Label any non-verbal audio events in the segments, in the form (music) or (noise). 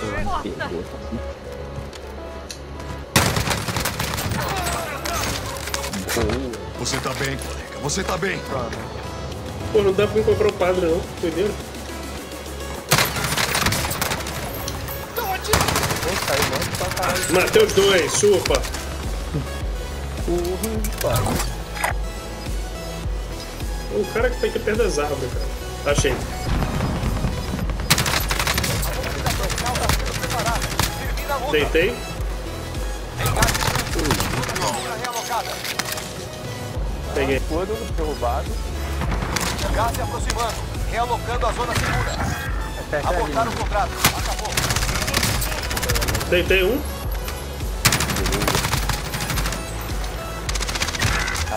Pegou, aqui. Boa. Você tá bem, colega. Você tá bem. Pô, não dá pra me comprar o padre não, entendeu? Matei os dois, chupa. Porra, pai. O cara que tá aqui perto das árvores, cara. Achei. Deitei. Peguei. Todo derrubado. Gás se aproximando. Realocando a zona segura. Fecha ali. Abortar o contrato. Acabou. Deitei um.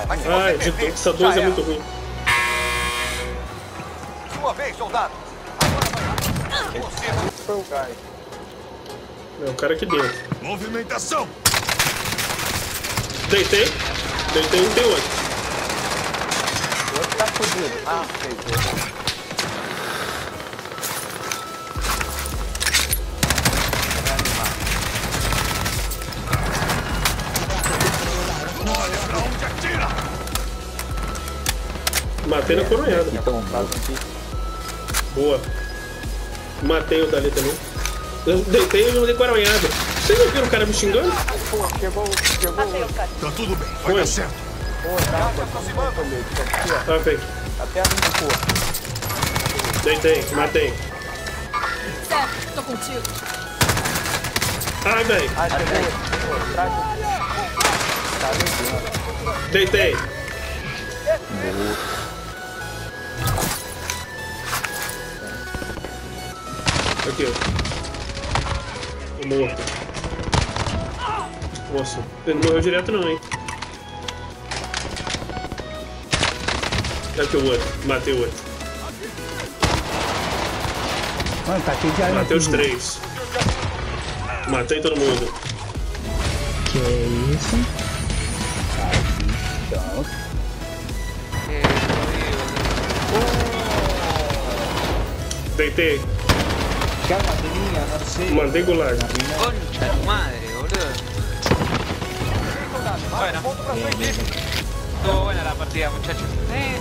Ai, perder, essa dois já é era. muito ruim. Sua vez, soldado. Agora vai. Você Foi o gás. É o cara aqui dentro. Movimentação! Deitei. Deitei um, tem outro. O outro tá fudido. Ah, pegou. Olha pra onde atira! Matei na coronhada. Então, Faz aqui. Boa. Matei o dali também. Eu deitei e mandei coronhada. Vocês não viram o cara me xingando? Pô, chegou, chegou. Tá tudo bem, vai Oi. dar certo. Pô, tá, tá aproximando. Aqui, ó. Tá, feio. Até a minha porra. Deitei, matei. Certo, tô contigo. Ai, velho. Ah, chegou aqui. Tá ligado. Deitei. Aqui, ó. Morto. Nossa, ele não morreu direto não, hein. Aqui o outro. Matei o outro. Mano, tá cheio de arma Matei os três. Matei todo mundo. Que é isso? Então, Deitei. Mandei gulag. Concha de madre, boludo. Bueno, estuvo buena la partida, muchachos. Eh,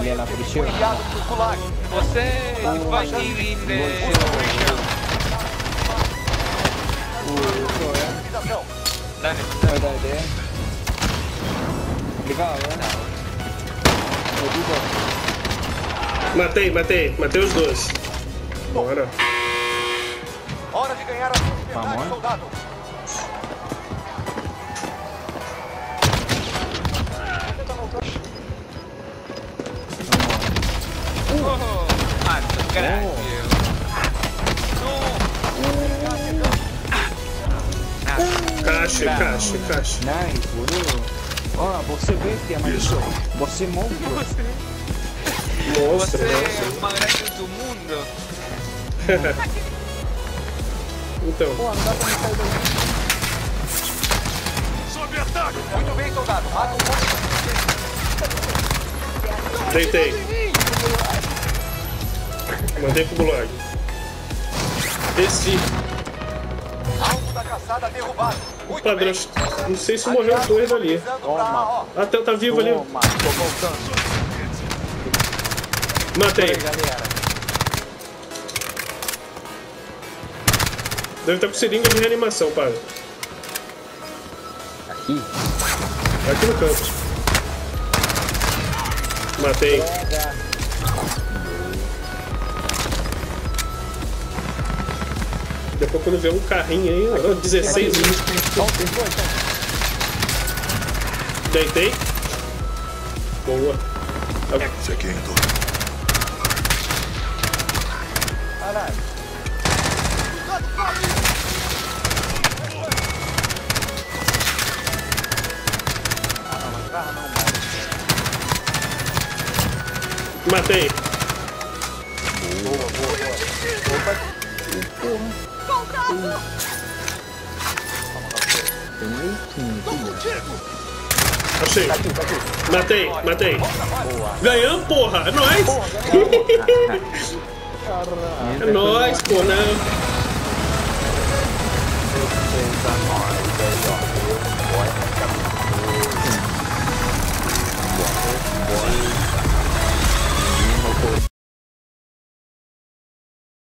Ele é na prisión. você vai ir in the... Dale, ideia. Legal, né? Matei, matei. Matei os dois. Bora. Hora de ganhar a propriedade, Vamos. soldado. Oh, alto, caralho. Caixa, caixa, caixa. Nice, boludo. Ó, você vê que é mais Você monstro. Nossa, Você é o mais grande do mundo. Então, Sob ataque! Muito bem, soldado. Mata o monstro. deitei. Mandei pro gulag. Desci. Padrão, não sei se morreu os dois ali. Avisando pra- ó, Até tá vivo ali. Toma. Matei. Deve estar com seringa de reanimação, padre. Aqui. Aqui no canto. Matei. Depois quando vê um carrinho aí, ó, 16 minutos. Deitei. Boa. Seguindo. Caralho. Ah, não, mas garra não, Matei. Tem um. Achei. Tá aqui, tá aqui. Matei, matei. Ganhamos, porra. É nóis. (laughs) É nóis, pô, não.